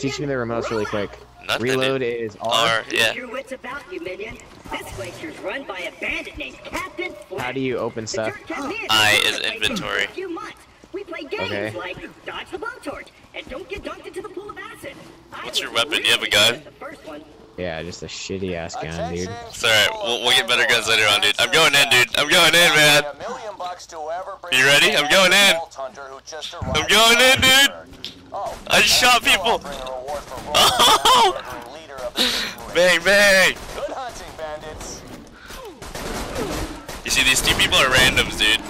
teach me the remotes really quick. Nothing. Reload dude. is R. R, yeah. Your wits about you, minion. This glacier's run by a bandit named Captain Flint. How do you open stuff? jerk kept me in I is inventory. For a few months. We play games Okay. like dodge the blowtorch and don't get dunked into the pool of acid. I What's your was weapon? You have a gun? good at The first one. Yeah, just a shitty ass gun, dude. It's alright. We'll, we'll get better guns later on, dude. I'm going in, dude. I'm going in, man. You ready? I'm going in. I'm going in, dude. I shot people. Oh! Bang, bang. Good hunting, bandits. You see, these two people are randoms, dude.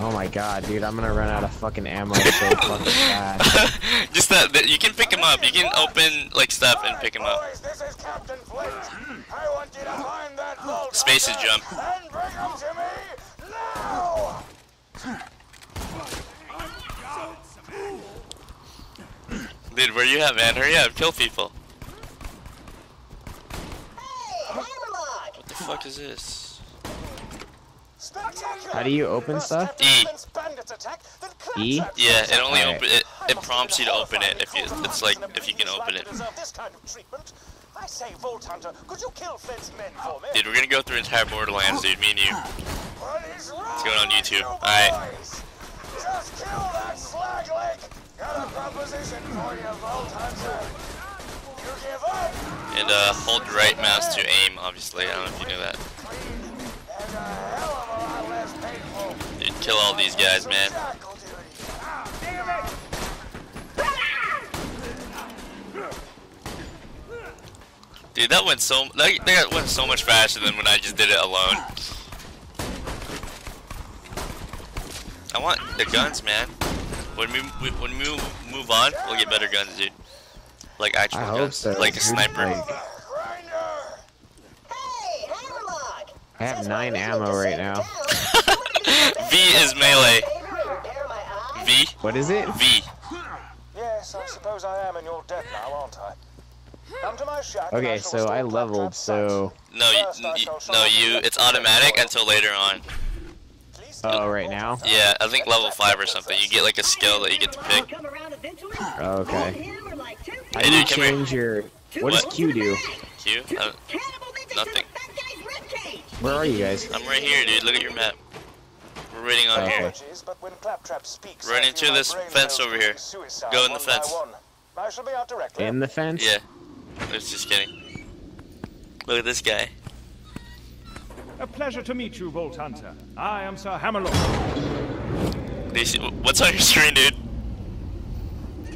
Oh my god, dude, I'm gonna run out of fucking ammo so fucking fast. Just that, that you can pick them up. You can open like stuff and pick them up. Boys, this is Captain Flint. I want you to find that vault Space is hunter jump. And bring him to me now. Dude, where you at, man? Hurry up, kill people. What the fuck is this? How do you open stuff? E. Flint's bandit attack, then E? Yeah, it only Alright. open it. It prompts you to open it if you. It's like if you can open it. Deserve this kind of treatment. I say, Vault Hunter, could you kill Flint's men for me? Dude, we're gonna go through entire Borderlands, dude. Me and you. What is It's going on with YouTube. Alright. boys? Just kill that slag leg. Got a proposition for you. You give up? And uh, hold right mouse to aim. Obviously, I don't know if you knew that. Dude, kill all these guys, man. Dude, that went so that, that went so much faster than when I just did it alone. I want the guns, man. When we we- when we move on, we'll get better guns, dude. Like actual I hope guns, so. like a sniper. Like, Hey, I have nine ammo right now. V is melee. V What is it? V. Yes, I suppose I am in your debt now, aren't I? Come to my shack Okay, so I leveled, so No, you, you, no, you. It's automatic until later on. Sight. Please oh, right now. Yeah, I think level five or something. You get like a skill that you get to pick. come around eventually. Okay. Hammer like two How Hey, do you dude, come here. change your? What does What? Q do? Q. Uh, Nothing. to the fat guy's ribcage. Where are you guys? I'm right here, dude. Look at your map. We're waiting on Okay. here. Apologies, but speaks, Run into this fence over here. Go in the fence. one. I shall be out directly. In the fence? Yeah. I was just kidding. Look at this guy. A pleasure to meet you, Vault Hunter. I am Sir Hammerlock. Do What's on your screen, dude?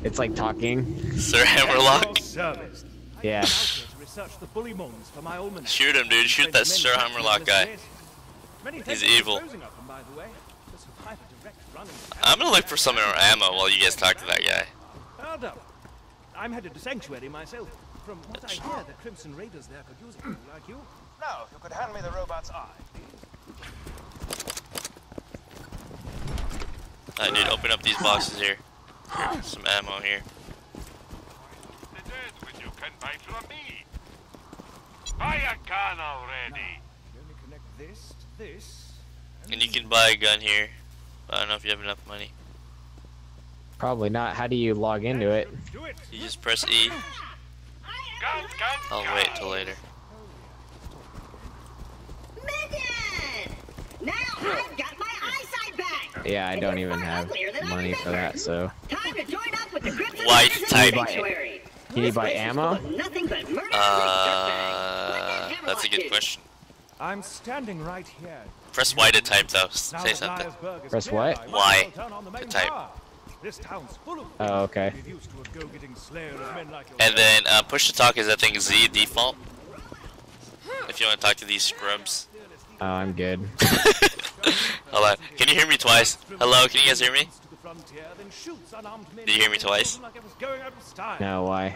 It's like talking. Sir Hammerlock. Yeah. I'm out here to research the bullymongs for my almanac. Shoot him, dude. Shoot that Sir Hammerlock guy. He's evil. disposing of them, by the way. To survive a direct run into I'm gonna look for some more ammo while you guys talk to that guy. Hold up. I'm headed to Sanctuary myself. From what I hear, the Crimson Raiders there could use a man like you. Now, if you could hand me the robot's eye, Alright, dude. Open up these boxes here. Some ammo here. It is when you can buy from me. Buy a gun already. You connect this to this. And you can buy a gun here. I don't know if you have enough money. Probably not. How do you log into it? You just press E. Gun, gun, I'll wait till later. Minion! Now I've got my eyesight back. Yeah, I don't even have money for that, so. Time to join up with the Crimson White Raiders in type. Sanctuary. Can you buy ammo? full of Nothing but murder Uh, that's a good question. I'm standing right here. Press Y to type though. Say something. Press clear, what? Y as well turn on the main to type. This town's full of Oh, okay. We've used to a go-getting slayer of men like And then uh, push to talk is I think Z default. If you want to talk to these scrubs. Oh, I'm good. Hold on. Can you hear me twice? Hello, can you guys hear me? To the frontier, then shoots unarmed men Did you hear me and tws? them like it was going out of style. No, why?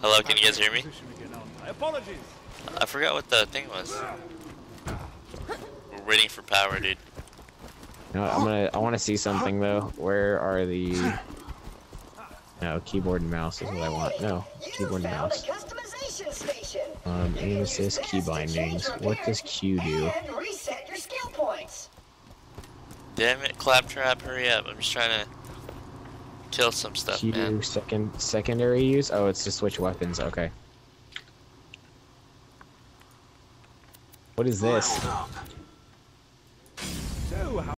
Hello, can you guys hear me? Position again, aren't I? Apologies. I forgot what the thing was. We're waiting for power, dude. No, I'm gonna. I want to see something though. Where are the? No, keyboard and mouse is what I want. No, keyboard and mouse. a customization station. Um, aim assist, key bindings. What does Q do? And reset your skill points. Yeah, Damn it, Claptrap, hurry up. I'm just trying to kill some stuff, Q man. second secondary use. Oh, it's to switch weapons. Okay. What is this?